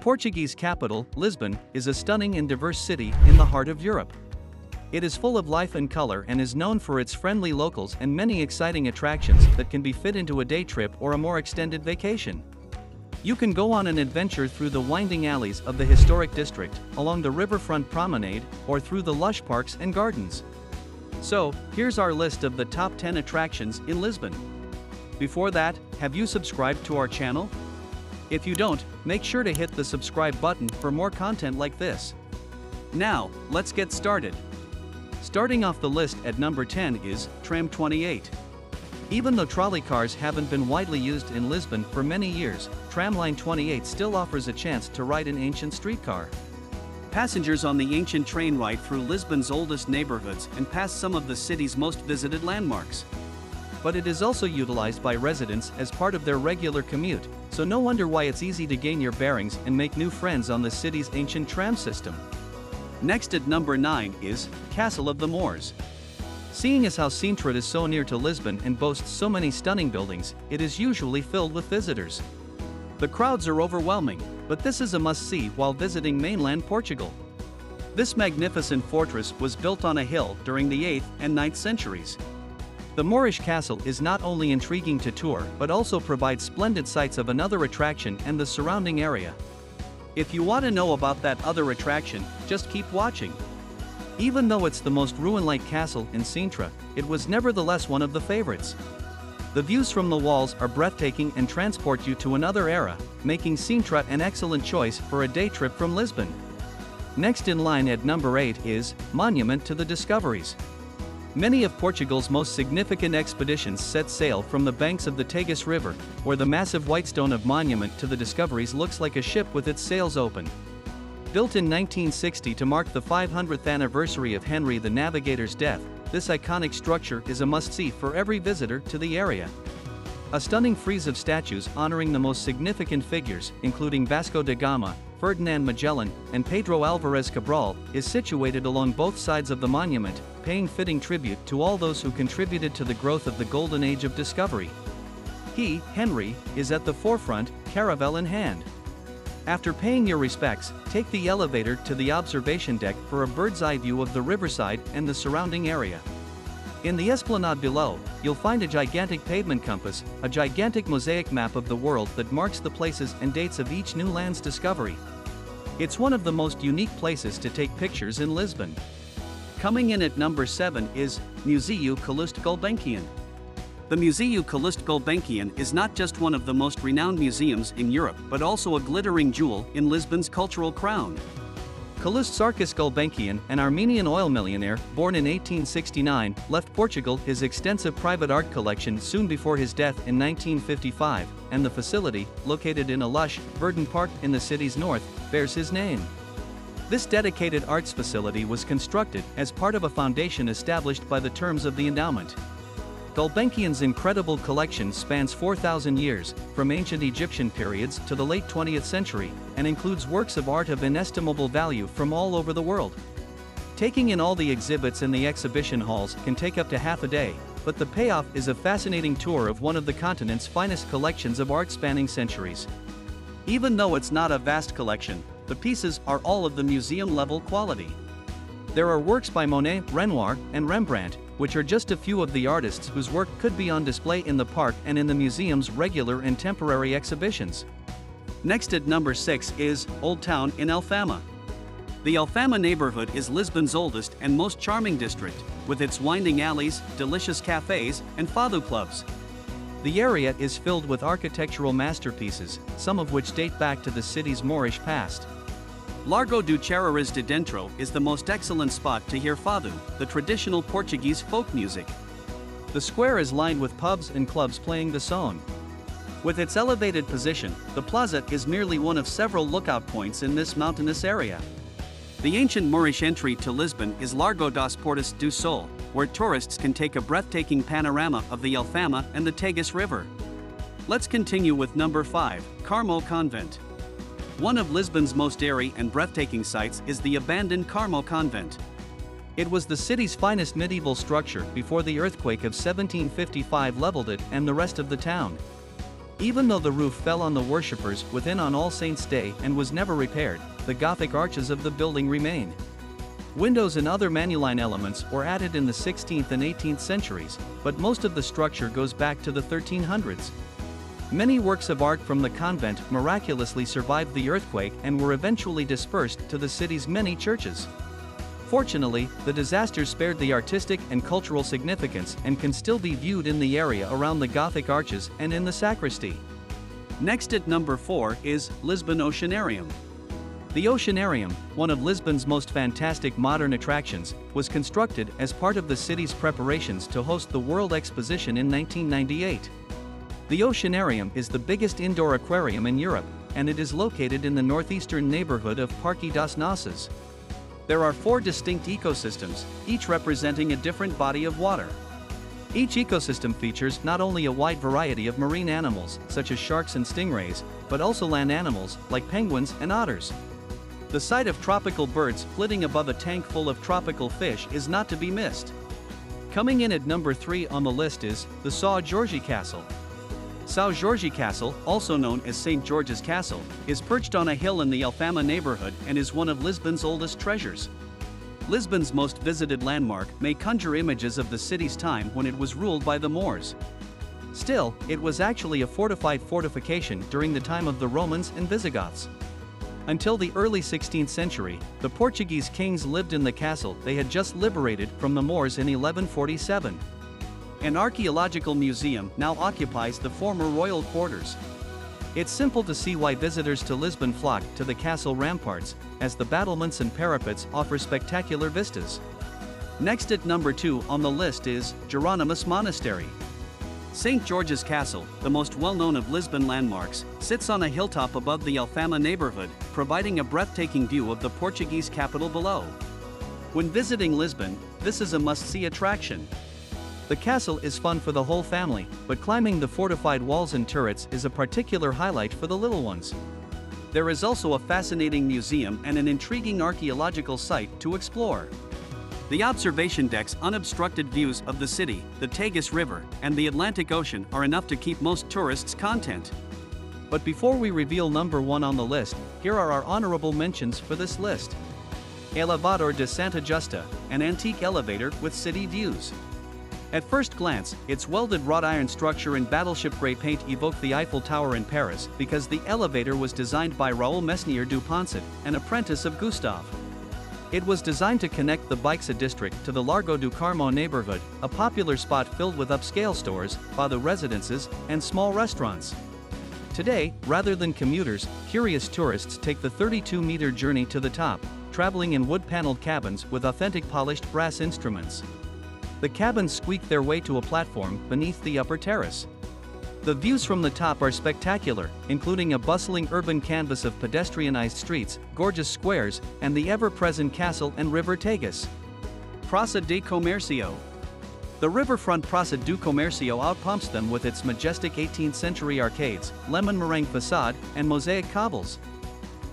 Portuguese capital, Lisbon, is a stunning and diverse city in the heart of Europe. It is full of life and color and is known for its friendly locals and many exciting attractions that can be fit into a day trip or a more extended vacation. You can go on an adventure through the winding alleys of the historic district, along the riverfront promenade, or through the lush parks and gardens. So, here's our list of the top 10 attractions in Lisbon. Before that, have you subscribed to our channel? If you don't, make sure to hit the subscribe button for more content like this. Now, let's get started. Starting off the list at number 10 is Tram 28. Even though trolley cars haven't been widely used in Lisbon for many years, Tramline 28 still offers a chance to ride an ancient streetcar. Passengers on the ancient train ride through Lisbon's oldest neighborhoods and past some of the city's most visited landmarks. But it is also utilized by residents as part of their regular commute, so no wonder why it's easy to gain your bearings and make new friends on the city's ancient tram system. Next at number 9 is Castle of the Moors. Seeing as how Sintra is so near to Lisbon and boasts so many stunning buildings, it is usually filled with visitors. The crowds are overwhelming, but this is a must-see while visiting mainland Portugal. This magnificent fortress was built on a hill during the 8th and 9th centuries. The Moorish castle is not only intriguing to tour but also provides splendid sights of another attraction and the surrounding area. If you want to know about that other attraction, just keep watching. Even though it's the most ruin-like castle in Sintra, it was nevertheless one of the favorites. The views from the walls are breathtaking and transport you to another era, making Sintra an excellent choice for a day trip from Lisbon. Next in line at number 8 is Monument to the Discoveries. Many of Portugal's most significant expeditions set sail from the banks of the Tagus River, where the massive white stone of Monument to the Discoveries looks like a ship with its sails open. Built in 1960 to mark the 500th anniversary of Henry the Navigator's death, this iconic structure is a must-see for every visitor to the area. A stunning frieze of statues honoring the most significant figures, including Vasco da Gama, Ferdinand Magellan, and Pedro Álvares Cabral, is situated along both sides of the monument, paying fitting tribute to all those who contributed to the growth of the golden age of discovery. He, Henry, is at the forefront, caravel in hand. After paying your respects, take the elevator to the observation deck for a bird's eye view of the riverside and the surrounding area. In the esplanade below, you'll find a gigantic pavement compass, a gigantic mosaic map of the world that marks the places and dates of each new land's discovery. It's one of the most unique places to take pictures in Lisbon. Coming in at number 7 is Museu Calouste Gulbenkian. The Museu Calouste Gulbenkian is not just one of the most renowned museums in Europe but also a glittering jewel in Lisbon's cultural crown. Calouste Sarkis Gulbenkian, an Armenian oil millionaire born in 1869, left Portugal his extensive private art collection soon before his death in 1955, and the facility, located in a lush, verdant park in the city's north, bears his name. This dedicated arts facility was constructed as part of a foundation established by the terms of the endowment. Gulbenkian's incredible collection spans 4,000 years, from ancient Egyptian periods to the late 20th century, and includes works of art of inestimable value from all over the world. Taking in all the exhibits in the exhibition halls can take up to half a day, but the payoff is a fascinating tour of one of the continent's finest collections of art spanning centuries. Even though it's not a vast collection, the pieces are all of the museum level quality. There are works by Monet, Renoir, and Rembrandt, which are just a few of the artists whose work could be on display in the park and in the museum's regular and temporary exhibitions. Next at number 6 is Old Town in Alfama. The Alfama neighborhood is Lisbon's oldest and most charming district, with its winding alleys, delicious cafes, and fado clubs. The area is filled with architectural masterpieces, some of which date back to the city's Moorish past. Largo do Chafariz de Dentro is the most excellent spot to hear fado, the traditional Portuguese folk music. The square is lined with pubs and clubs playing the song. With its elevated position, the plaza is merely one of several lookout points in this mountainous area. The ancient Moorish entry to Lisbon is Largo das Portas do Sol, where tourists can take a breathtaking panorama of the Alfama and the Tagus River. Let's continue with number 5, Carmo Convent. One of Lisbon's most airy and breathtaking sights is the abandoned Carmo Convent. It was the city's finest medieval structure before the earthquake of 1755 leveled it and the rest of the town. Even though the roof fell on the worshippers within on All Saints' Day and was never repaired, the Gothic arches of the building remain. Windows and other Manueline elements were added in the 16th and 18th centuries, but most of the structure goes back to the 1300s. Many works of art from the convent miraculously survived the earthquake and were eventually dispersed to the city's many churches. Fortunately, the disaster spared the artistic and cultural significance and can still be viewed in the area around the Gothic arches and in the sacristy. Next at number 4 is Lisbon Oceanarium. The Oceanarium, one of Lisbon's most fantastic modern attractions, was constructed as part of the city's preparations to host the World Exposition in 1998. The Oceanarium is the biggest indoor aquarium in Europe, and it is located in the northeastern neighborhood of Parque das Nações. There are four distinct ecosystems, each representing a different body of water. Each ecosystem features not only a wide variety of marine animals, such as sharks and stingrays, but also land animals, like penguins and otters. The sight of tropical birds flitting above a tank full of tropical fish is not to be missed. Coming in at number 3 on the list is the São Jorge Castle. São Jorge Castle, also known as St. George's Castle, is perched on a hill in the Alfama neighborhood and is one of Lisbon's oldest treasures. Lisbon's most visited landmark may conjure images of the city's time when it was ruled by the Moors. Still, it was actually a fortified fortification during the time of the Romans and Visigoths. Until the early 16th century, the Portuguese kings lived in the castle they had just liberated from the Moors in 1147. An archaeological museum now occupies the former royal quarters. It's simple to see why visitors to Lisbon flock to the castle ramparts, as the battlements and parapets offer spectacular vistas. Next at number 2 on the list is Jeronimos Monastery. St. George's Castle, the most well-known of Lisbon landmarks, sits on a hilltop above the Alfama neighborhood, providing a breathtaking view of the Portuguese capital below. When visiting Lisbon, this is a must-see attraction. The castle is fun for the whole family, but climbing the fortified walls and turrets is a particular highlight for the little ones. There is also a fascinating museum and an intriguing archaeological site to explore. The observation deck's unobstructed views of the city, the Tagus River, and the Atlantic Ocean are enough to keep most tourists content. But before we reveal number one on the list, here are our honorable mentions for this list. Elevador de Santa Justa, an antique elevator with city views. At first glance, its welded wrought iron structure and battleship gray paint evoke the Eiffel Tower in Paris because the elevator was designed by Raoul Mesnier du Ponsard, an apprentice of Gustave. It was designed to connect the Baixa district to the Largo do Carmo neighborhood, a popular spot filled with upscale stores, the residences, and small restaurants. Today, rather than commuters, curious tourists take the 32-meter journey to the top, traveling in wood-paneled cabins with authentic polished brass instruments. The cabins squeak their way to a platform beneath the upper terrace. The views from the top are spectacular, including a bustling urban canvas of pedestrianized streets, gorgeous squares, and the ever-present castle and river Tagus. Praça de Comércio. The riverfront Praça do Comércio outpumps them with its majestic 18th-century arcades, lemon meringue facade, and mosaic cobbles.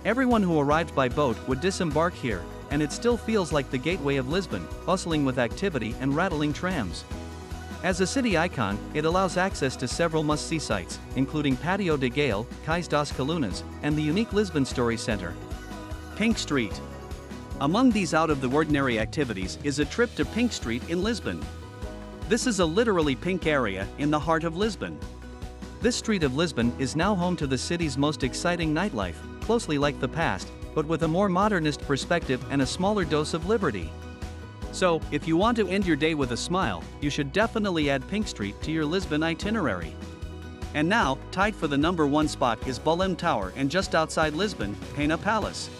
Everyone who arrived by boat would disembark here, and it still feels like the gateway of Lisbon, bustling with activity and rattling trams. As a city icon, it allows access to several must-see sites, including Patio de Gale, Cais das Colunas, and the unique Lisbon Story Center. Pink Street. Among these out-of-the-ordinary activities is a trip to Pink Street in Lisbon. This is a literally pink area in the heart of Lisbon. This street of Lisbon is now home to the city's most exciting nightlife, closely like the past, but with a more modernist perspective and a smaller dose of liberty. So, if you want to end your day with a smile, you should definitely add Pink Street to your Lisbon itinerary. And now, tied for the number one spot is Belém Tower and just outside Lisbon, Pena Palace.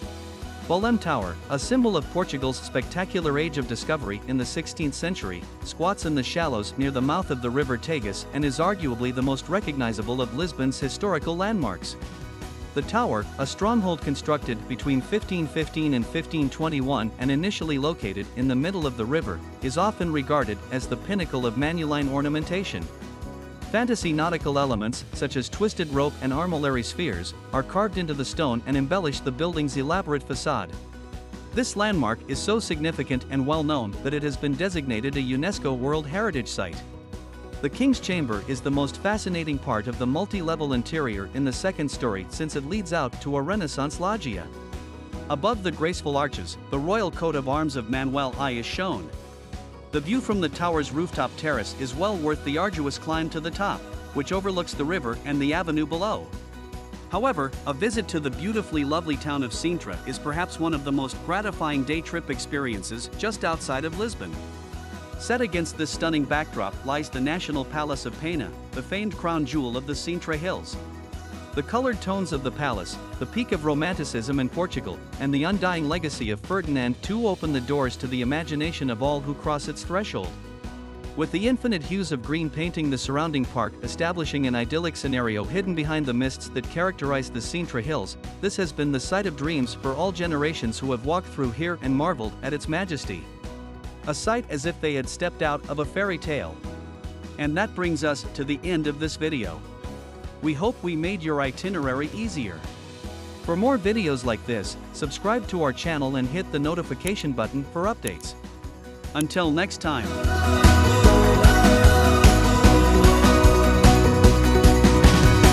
Belém Tower, a symbol of Portugal's spectacular age of discovery in the 16th century, squats in the shallows near the mouth of the river Tagus and is arguably the most recognizable of Lisbon's historical landmarks. The tower, a stronghold constructed between 1515 and 1521 and initially located in the middle of the river, is often regarded as the pinnacle of Manueline ornamentation. Fantasy nautical elements, such as twisted rope and armillary spheres, are carved into the stone and embellish the building's elaborate facade. This landmark is so significant and well known that it has been designated a UNESCO World Heritage Site. The King's Chamber is the most fascinating part of the multi-level interior in the second story since it leads out to a Renaissance loggia. Above the graceful arches, the royal coat of arms of Manuel I is shown. The view from the tower's rooftop terrace is well worth the arduous climb to the top, which overlooks the river and the avenue below. However, a visit to the beautifully lovely town of Sintra is perhaps one of the most gratifying day trip experiences just outside of Lisbon. Set against this stunning backdrop lies the National Palace of Pena, the famed crown jewel of the Sintra Hills. The colored tones of the palace, the peak of Romanticism in Portugal, and the undying legacy of Ferdinand II open the doors to the imagination of all who cross its threshold. With the infinite hues of green painting the surrounding park establishing an idyllic scenario hidden behind the mists that characterize the Sintra Hills, this has been the site of dreams for all generations who have walked through here and marveled at its majesty. A sight as if they had stepped out of a fairy tale. And that brings us to the end of this video. We hope we made your itinerary easier. For more videos like this, subscribe to our channel and hit the notification button for updates. Until next time.